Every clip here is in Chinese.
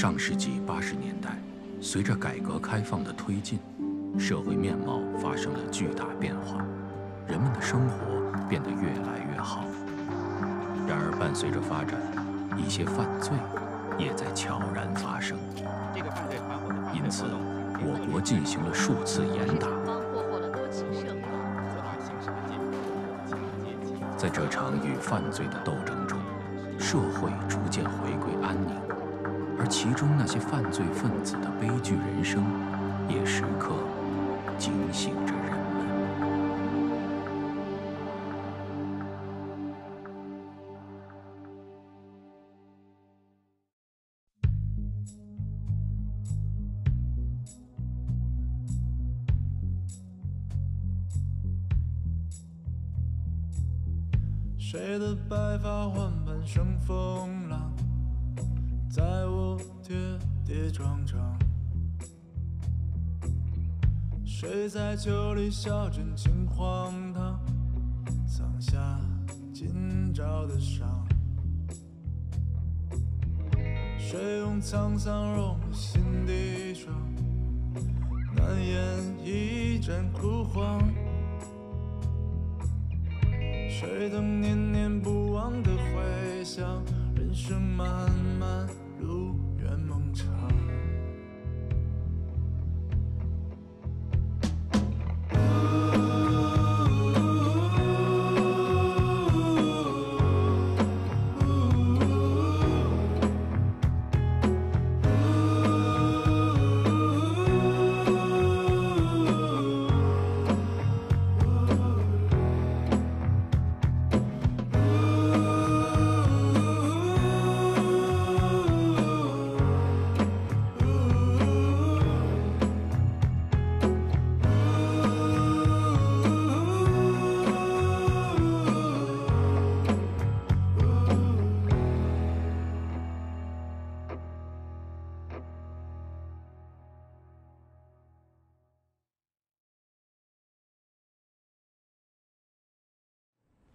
上世纪八十年代，随着改革开放的推进，社会面貌发生了巨大变化，人们的生活变得越来越好。然而，伴随着发展，一些犯罪也在悄然发生。因此，我国进行了数次严打。在这场与犯罪的斗争中，社会逐渐回归安宁，而其中那些犯罪分子的悲剧人生，也时刻警醒着人们。谁的白发换半生风浪，在我跌跌撞撞。谁在酒里笑真情荒唐，藏下今朝的伤。谁用沧桑融了心底霜，难掩一阵枯黄。谁等念念不忘的回响？人生漫漫路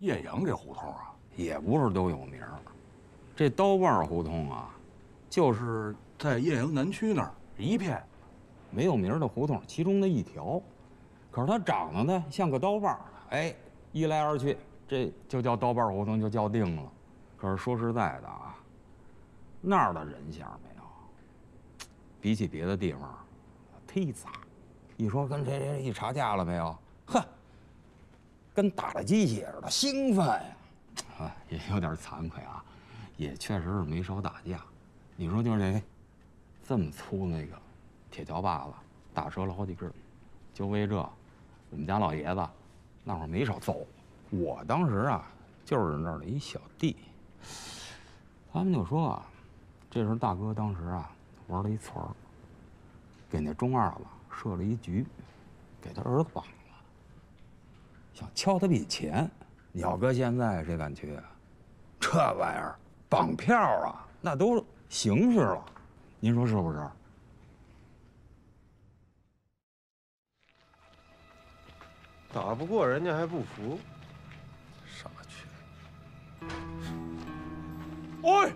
叶阳这胡同啊，也不是都有名儿。这刀把胡同啊，就是在艳阳南区那儿一片没有名儿的胡同其中的一条。可是它长得呢像个刀把儿，哎，一来二去，这就叫刀把胡同，就叫定了。可是说实在的啊，那儿的人像没有，比起别的地方，忒杂。一说跟谁谁一查价了没有？哼，跟打了鸡血似的，兴奋呀！啊，也有点惭愧啊，也确实是没少打架。你说就是这这么粗那个铁锹把子，打折了好几根，就为这，我们家老爷子那会儿没少揍我。我当时啊，就是那儿的一小弟。他们就说啊，这时候大哥当时啊玩了一撮儿，给那中二子设了一局，给他儿子绑了，想敲他笔钱。你要搁现在谁敢去啊？这玩意儿绑票啊，那都形式了，您说是不是？打不过人家还不服，傻缺。喂，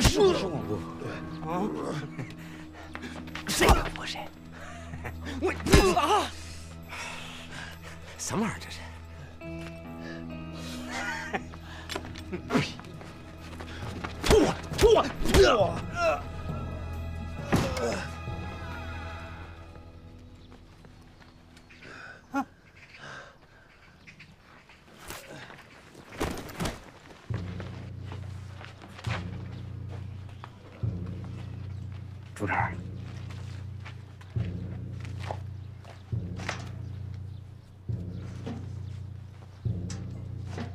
是不是我不服？啊？我啊！什么玩意儿这是？吐吐吐！住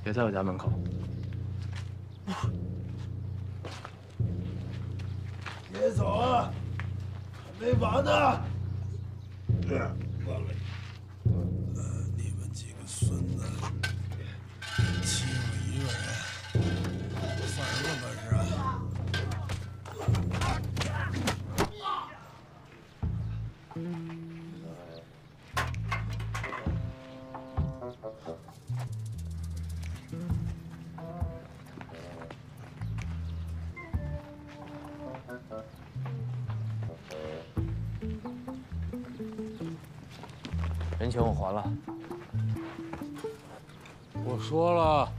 别在我家门口。别走啊，还没完呢！完了，呃，你们几个孙子欺负一个人，算什么本事啊？说了，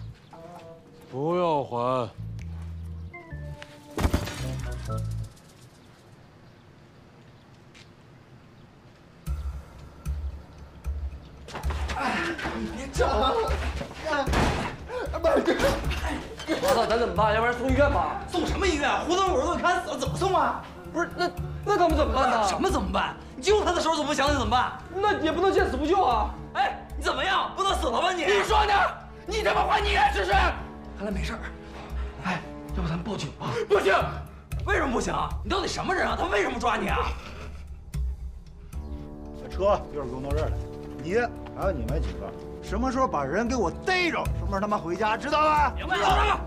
不要还。老大，咱怎么办？要不然送医院吧？送什么医院？胡同口都砍死了，怎么送啊？不是，那那咱们怎么办呢？什么怎么办？你救他的时候怎么不想想怎么办？那也不能见死不救啊！哎，你怎么样？不能死了吧你？你说呢？你他妈还你来试试？看来没事儿。哎，要不咱们报警吧？不行！为什么不行？你到底什么人啊？他为什么抓你啊？车一会儿给我弄这儿来。你还有你们几个，什么时候把人给我逮着，什么时候他妈回家，知道吧？明白了。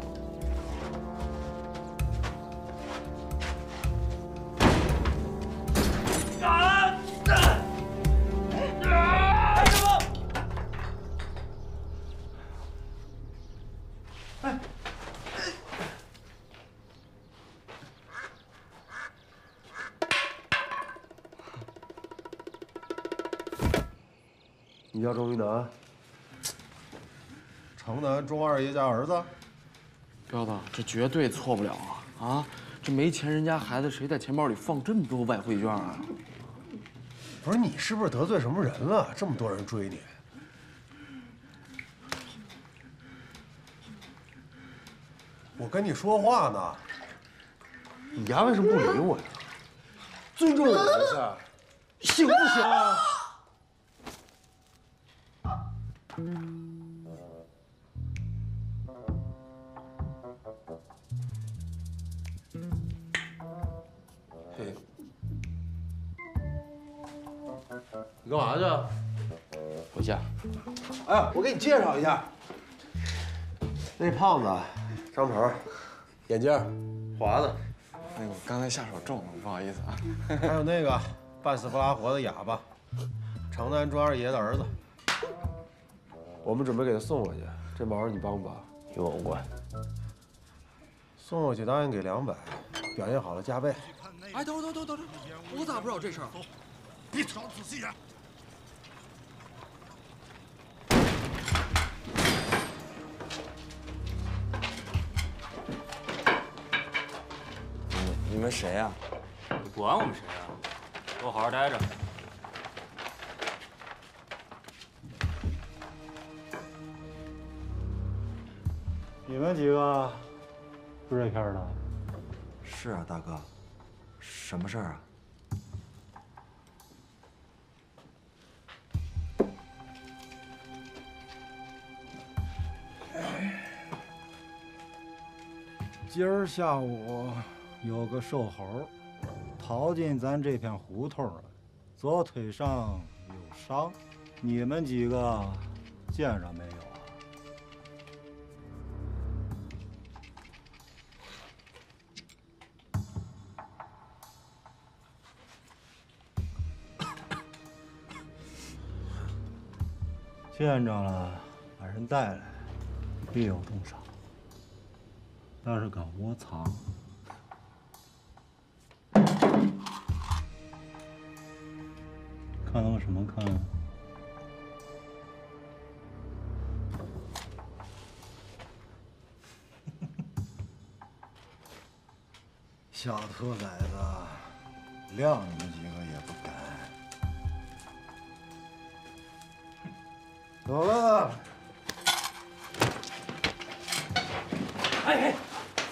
你叫周玉南，城南钟二爷家儿子，彪子，这绝对错不了啊！啊，这没钱人家孩子，谁在钱包里放这么多外汇券啊？不是你是不是得罪什么人了？这么多人追你。我跟你说话呢，你丫为什么不理我呀？尊重我一下，行不行 啊？嘿，你干嘛去？回家。哎，我给你介绍一下，那胖子张鹏，眼镜，华子，哎，我刚才下手重了，不好意思啊。还有那个半死不拉活的哑巴，城南庄二爷的儿子。我们准备给他送回去，这忙你帮不帮。与我无关。送过去答应给两百，表现好了加倍。哎，等会儿，等会儿，等会儿，我咋不知道这事儿？别吵，仔细点。你们谁呀？你管我们谁啊？给我好好待着。你们几个是这片的？是啊，大哥，什么事儿啊？今儿下午有个瘦猴逃进咱这片胡同了，左腿上有伤，你们几个见着没有见着了，把人带来，必有重赏。但是敢窝藏，看到什么看？小兔崽子，谅你们几个也不走了。哎哎，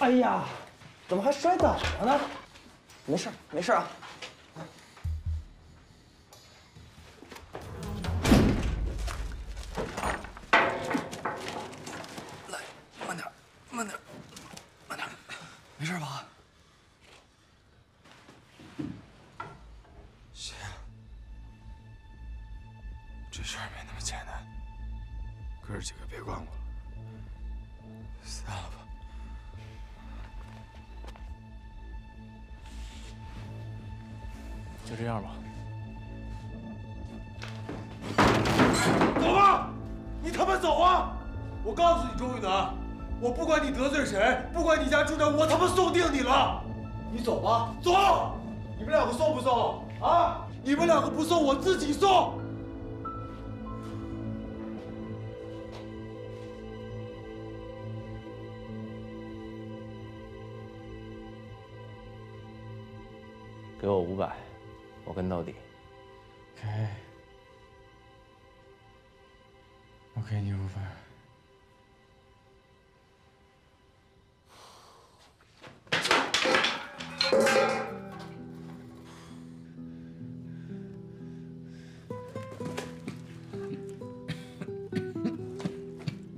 哎呀，怎么还摔倒了呢？没事，没事啊。给我五百，我跟到底。给，我给你五百。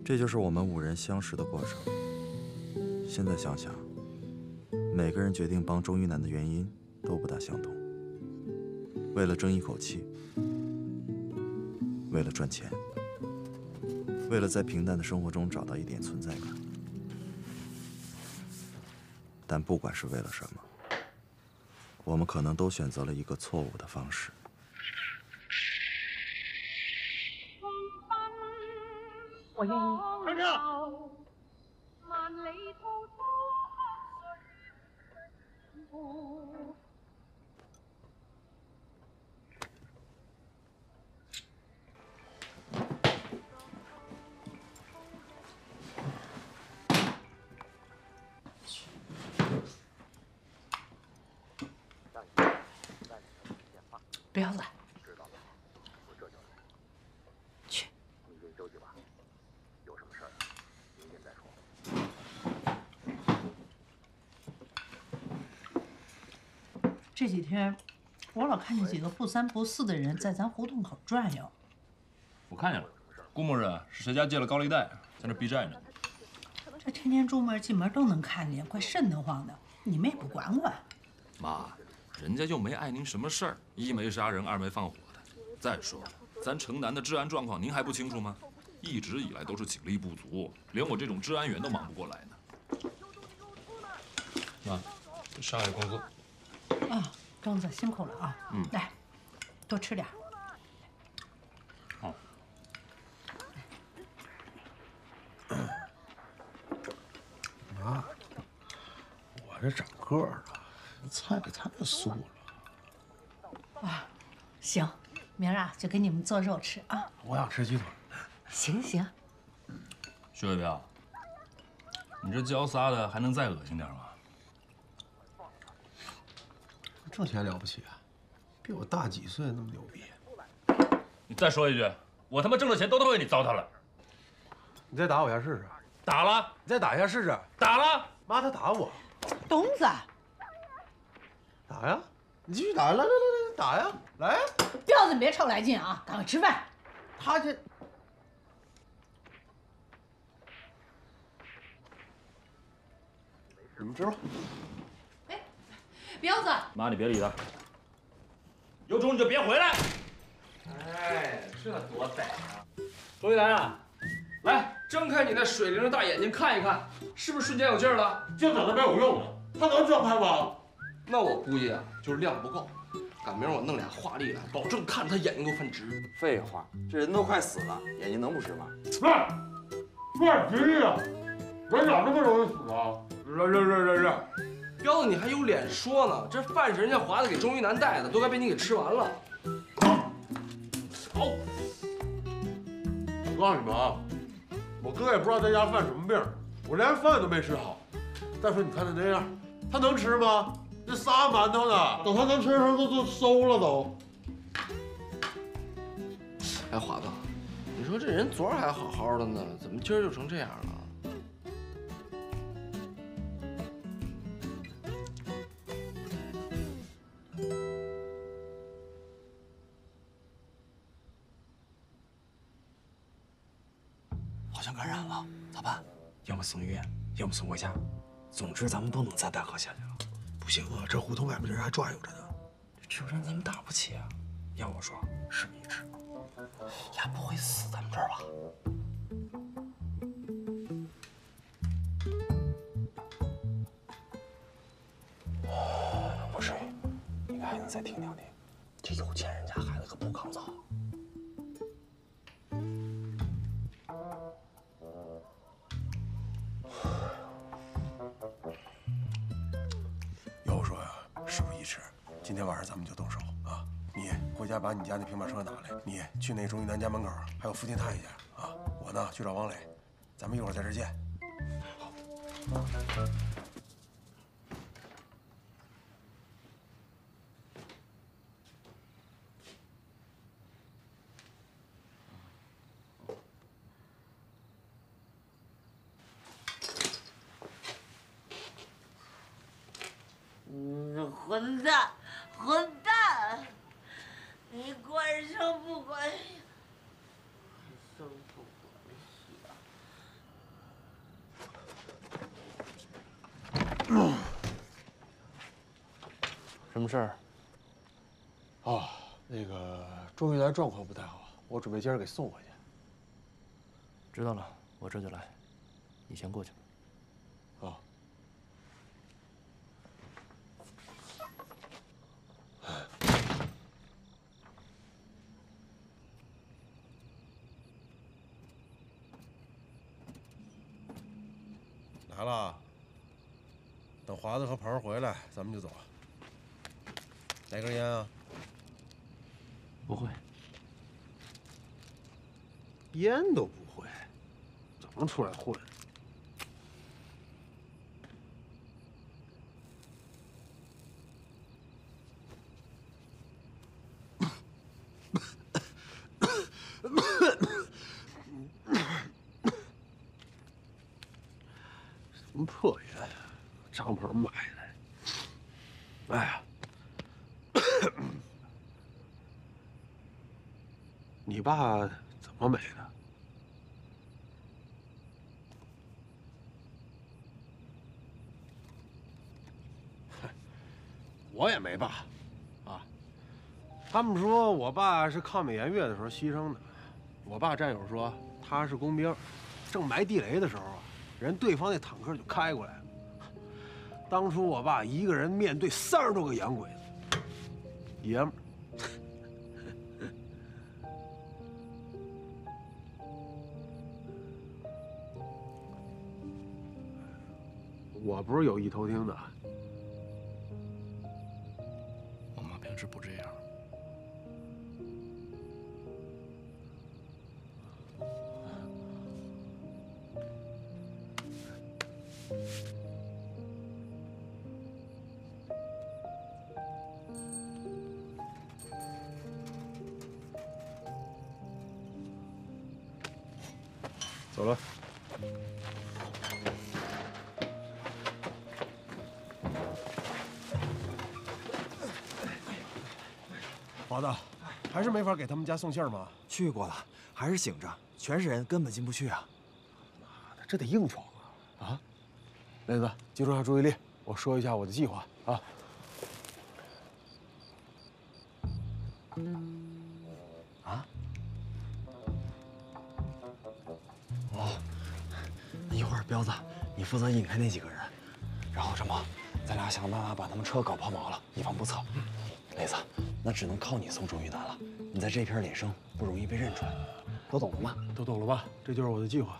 这就是我们五人相识的过程。现在想想，每个人决定帮钟玉楠的原因都不大相同。为了争一口气，为了赚钱，为了在平淡的生活中找到一点存在感。但不管是为了什么，我们可能都选择了一个错误的方式。我愿意。看着。彪子，这几天我老看见几个不三不四的人在咱胡同口转悠。我看见了，估摸着是谁家借了高利贷，在那避债呢。这天天出门进门都能看见，怪瘆得慌的。你们也不管管。妈，人家又没碍您什么事儿，一没杀人，二没放火的。再说了，咱城南的治安状况您还不清楚吗？一直以来都是警力不足，连我这种治安员都忙不过来呢。妈，上海工作。啊，庄子辛苦了啊！嗯，来，多吃点。好。妈，我这长个儿了，菜太素了。啊，行，明儿啊就给你们做肉吃啊。我想吃鸡腿。行行。徐伟彪，你这焦仨的还能再恶心点吗？挣钱了不起啊，比我大几岁那么牛逼。你再说一句，我他妈挣的钱都他妈被你糟蹋了。你再打我一下试试。打了。你再打一下试试。打了。妈，他打我。东子。打呀！你继续打，来来来来，打呀！来呀。彪子，你别臭来劲啊，赶快吃饭。他这。你们吃吧。哎彪子，妈，你别理他。有种你就别回来。哎，这多歹啊！周一楠啊，来，睁开你那水灵的大眼睛看一看，是不是瞬间有劲儿了？就等着没有用了，他能睁开吗？那我估计啊，就是量不够。赶明儿我弄俩画力来，保证看着他眼睛都泛直。废话，这人都快死了，眼睛能不直吗？喂，乱逼呀！人哪那么容易死啊？让让让让让！彪子，你还有脸说呢？这饭是人家华子给钟一楠带的，都该被你给吃完了。走，我告诉你们啊，我哥也不知道在家犯什么病，我连饭都没吃好。再说你看他那样，他能吃吗？这仨馒头呢，等他能吃的时候都都馊了都。哎，华子，你说这人昨儿还好好的呢，怎么今儿就成这样了？好像感染了，咋办？要么送医院，要么送回家。总之，咱们不能再待喝下去了。不行啊，这胡同外面的人还转悠着呢。这人咱们打不起啊。要我说，是你吃。他，不会死咱们这儿吧？不是，你还能再听两天。这有钱人家孩子可不抗造。今天晚上咱们就动手啊！你回家把你家那平板车拿来，你去那钟一南家门口还有福田太一下啊！我呢去找王磊，咱们一会儿在这儿见。好蛋，混蛋！你管生不管养，生不嗯什么事儿？哦，那个周玉兰状况不太好，我准备今儿给送回去。知道了，我这就来。你先过去。哦。来了，等华子和鹏儿回来，咱们就走。来根烟啊？不会。烟都不会，怎么出来混？什么破烟呀？张鹏买的。哎呀，你爸怎么没的？我也没爸，啊。他们说我爸是抗美援越的时候牺牲的，我爸战友说他是工兵，正埋地雷的时候啊，人对方那坦克就开过来了。当初我爸一个人面对三十多个洋鬼子，爷们儿。我不是有意偷听的。法给他们家送信吗？去过了，还是醒着，全是人，根本进不去啊。妈的这得硬闯啊！啊，雷子，集中下注意力，我说一下我的计划啊。啊？哦，那一会儿彪子，你负责引开那几个人，然后什么，咱俩想办法把他们车搞抛锚了，以防不测。雷子，那只能靠你送周玉楠了。你在这片脸生，不容易被认出来。都懂了吗？都懂了吧？这就是我的计划。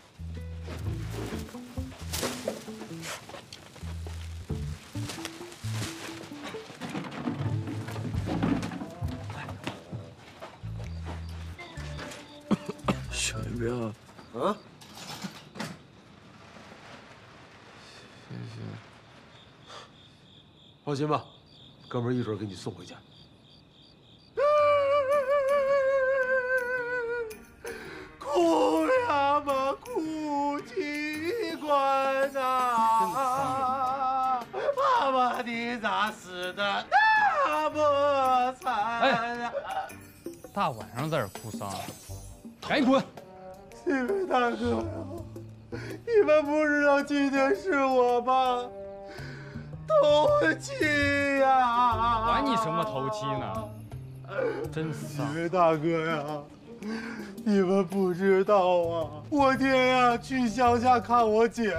小心别啊！啊？谢谢。放心吧，哥们儿一准给你送回去。大晚上在这哭丧，赶紧滚！几位大哥，你们不知道今天是我爸头七呀！管你什么头七呢？真丧！几位大哥呀，你们不知道啊！我天呀，去乡下看我姐，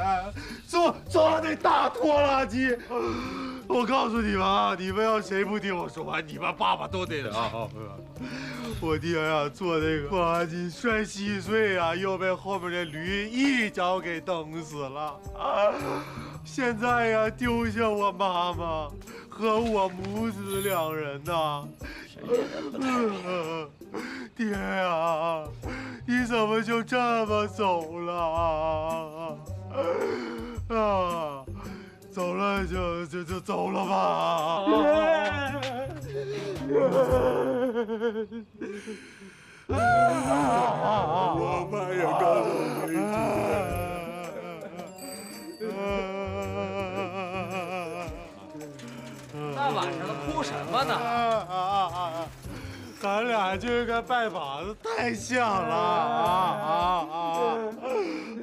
坐坐那大拖拉机。我告诉你们啊，你们要谁不听我说话，你们爸爸都得啊！我爹呀，坐那个拖拉机摔稀碎啊，又被后面的驴一脚给蹬死了。啊！现在呀，丢下我妈妈和我母子两人呐。爹呀，你怎么就这么走了？啊，走了就就就走了吧。我妈也刚走没晚上了，哭什么呢？啊啊啊啊！咱俩就应该拜把子，太像了啊啊啊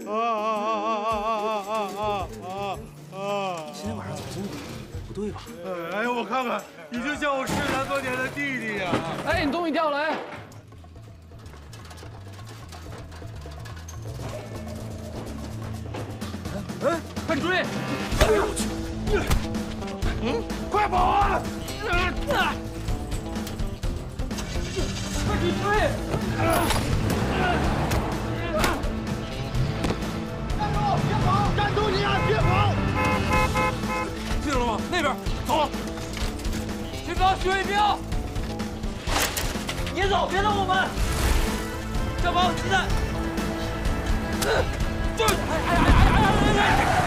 啊啊啊啊啊啊！今天晚上怎么这么不对吧？哎，我看看，你就像我失联多年的弟弟呀！哎，你东西掉了，哎。哎，快追！哎呦我去！嗯，快跑啊！快去追！站住！别跑！站住你啊！别跑！听着了吗？那边，走！前方徐卫兵！你走，别动我们！站好，鸡蛋！就哎哎哎哎哎哎！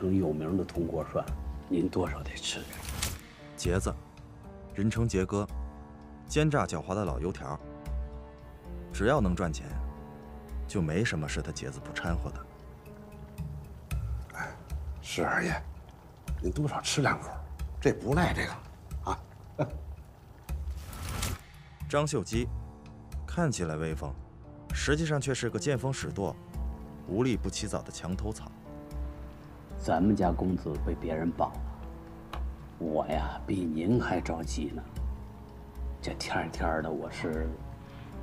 个是艳阳有名的铜锅涮，您多少得吃点。杰子，人称杰哥，奸诈狡猾的老油条。只要能赚钱，就没什么是他杰子不掺和的。哎是二爷，您多少吃两口，这不赖这个啊。张秀基，看起来威风，实际上却是个见风使舵、无利不起早的墙头草。咱们家公子被别人绑了，我呀比您还着急呢。这天天的，我是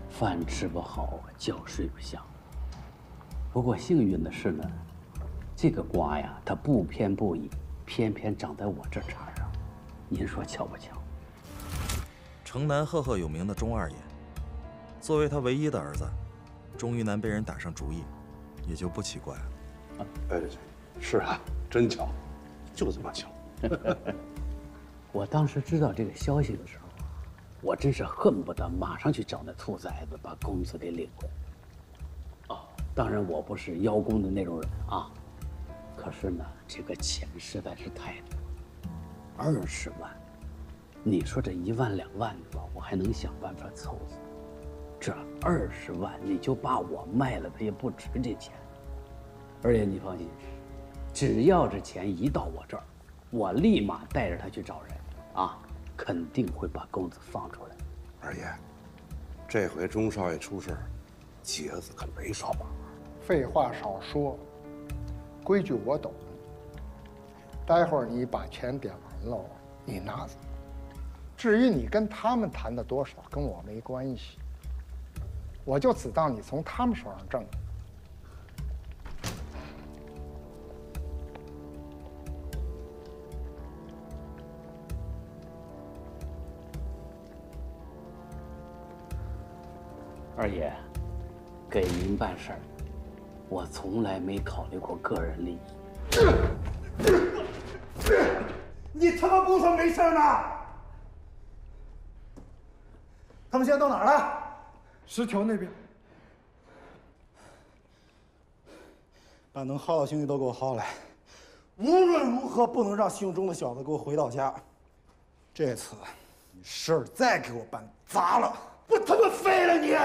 饭吃不好，觉睡不香。不过幸运的是呢，这个瓜呀，它不偏不倚，偏偏长在我这茬上。您说巧不巧？城南赫赫有名的钟二爷，作为他唯一的儿子，钟于南被人打上主意，也就不奇怪了。哎，是啊，真巧，就这么巧。我当时知道这个消息的时候，我真是恨不得马上去找那兔崽子，把公子给领回来。哦，当然我不是邀功的那种人啊，可是呢，这个钱实在是太多，二十万，你说这一万两万的吧，我还能想办法凑凑，这二十万你就把我卖了，它也不值这钱。二爷，你放心，只要这钱一到我这儿，我立马带着他去找人，啊，肯定会把公子放出来。二爷，这回钟少爷出事儿，杰子可没少帮忙。废话少说，规矩我懂。待会儿你把钱点完喽，你拿走。至于你跟他们谈的多少，跟我没关系。我就只当你从他们手上挣的。二爷，给您办事儿，我从来没考虑过个人利益。你他妈不说没事吗？他们现在到哪儿了？石桥那边。把能薅的兄弟都给我薅来，无论如何不能让姓钟的小子给我回到家。这次你事儿再给我办砸了，我他妈废了你！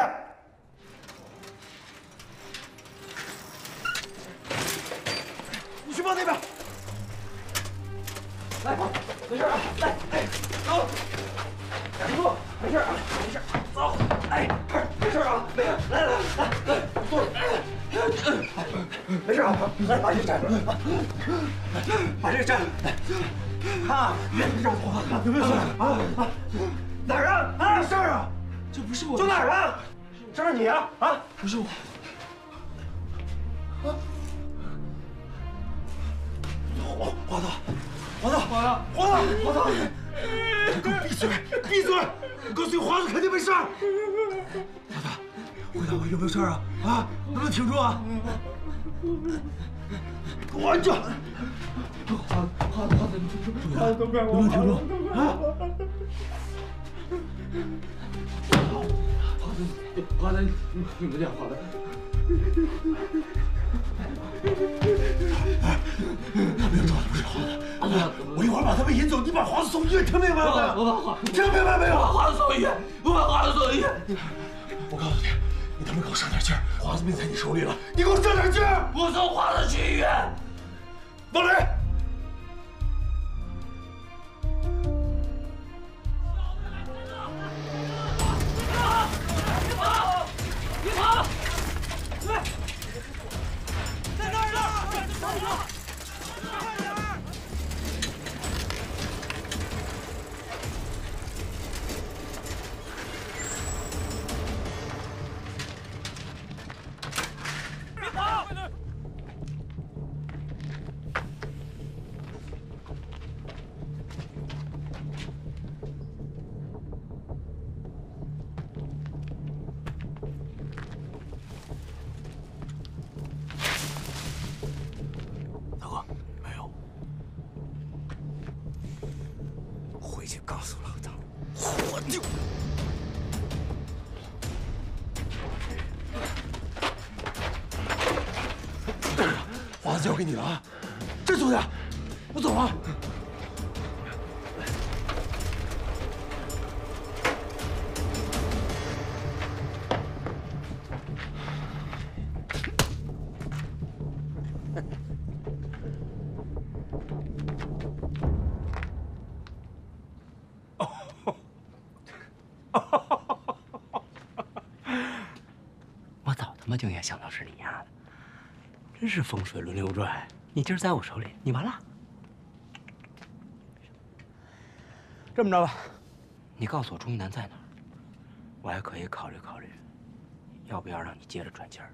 去帮那边。来，没事啊，来，哎，走，站住，没事啊，没事，走，哎，没事啊，没事，来来来来，坐着，没事啊，来把这个站住，把这个站，啊，别这样说，有没有事啊啊？哪儿啊？啊，没事啊，这不是我，就哪儿啊？这是你啊？啊，不是我。华华子，华子，华子，华子，华子，你给我闭嘴，闭嘴！我告诉你，华子肯定没事儿。华子，回答我有没有事儿啊？啊，能不能挺住啊？给我安着！华子，华子，华子，能不能挺住？啊！华子，华子，你听不见，华子。我一会儿把他们引走，你把华子送医院，听明白了没有？听明白没有？我把华子送医院，我把华子送医院。我告诉你，你他妈给我上点劲儿！华子命在你手里了，你给我上点劲儿！我送华子去医院。王雷，交给你了啊！这兄弟，我走了。你今儿在我手里，你完了。这么着吧，你告诉我钟一南在哪儿，我还可以考虑考虑，要不要让你接着转签儿。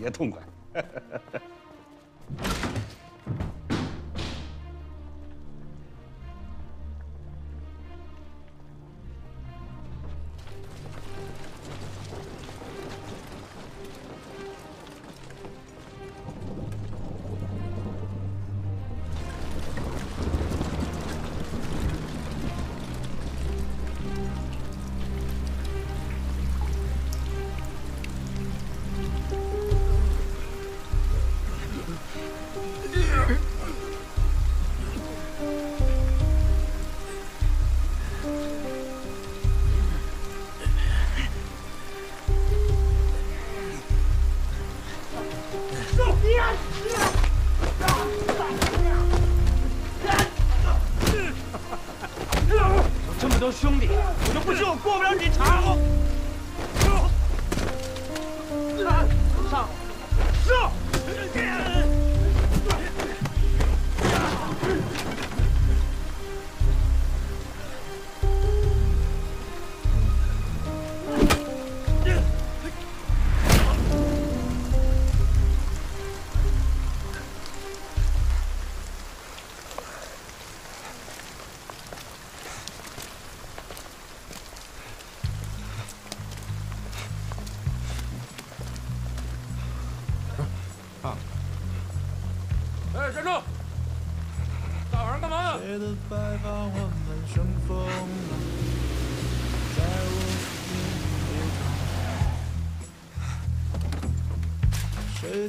别痛快。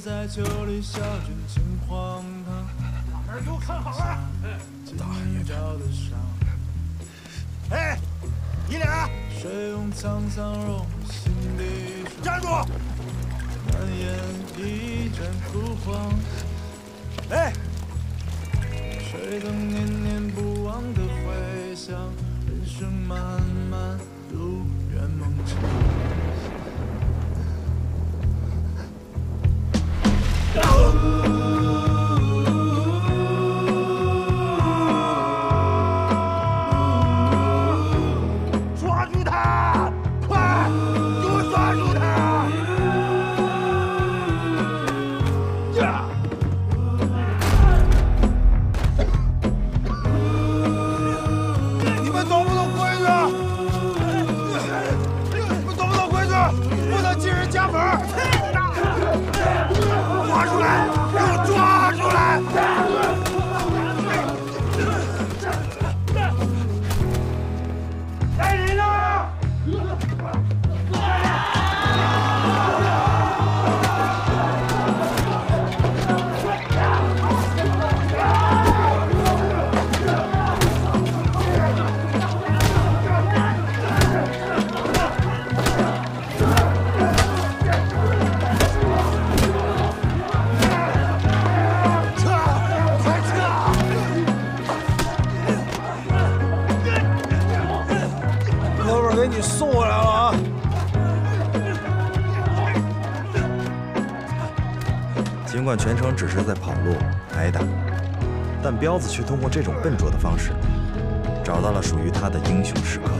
在酒里笑尽情荒唐？哪儿给我看好了！哎，你俩谁用沧桑融心底？站住！一阵枯黄。哎，谁等念念不忘的回响？人生跑路挨打，但彪子却通过这种笨拙的方式，找到了属于他的英雄时刻。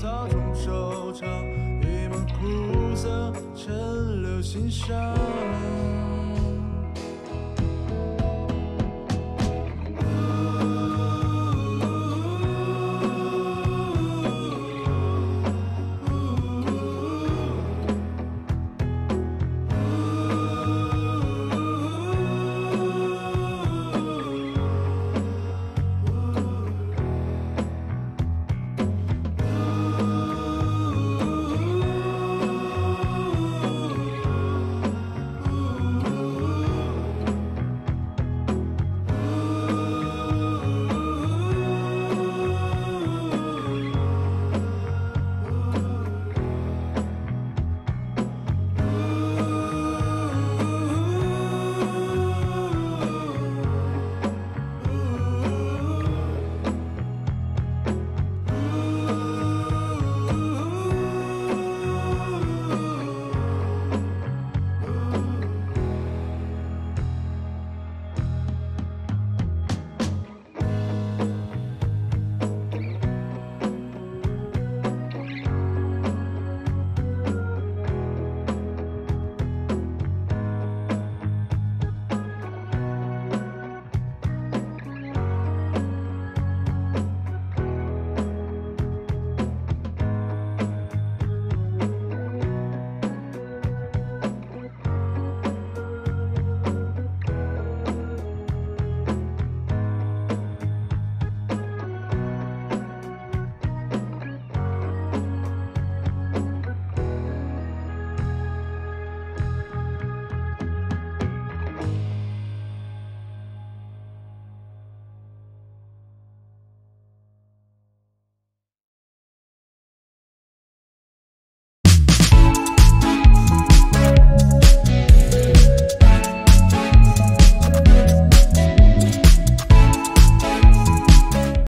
草中收场，一抹苦涩沉留心上。